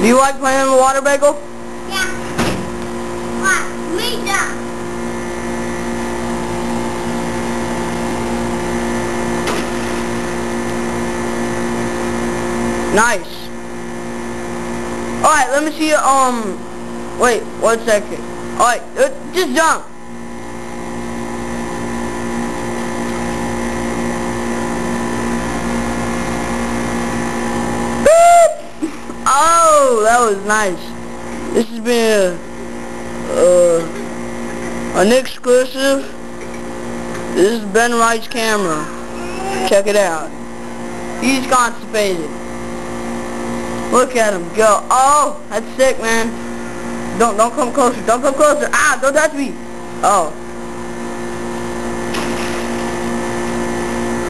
Do you like playing in the water, Bagel? Yeah. What? Me down. Nice. Alright, let me see you, um, wait, one second. Alright, uh, just jump. Oh, that was nice. This has been a, uh, an exclusive. This is Ben Wright's camera. Check it out. He's constipated. Look at him go. Oh, that's sick, man. Don't don't come closer. Don't come closer. Ah, don't touch me. Oh.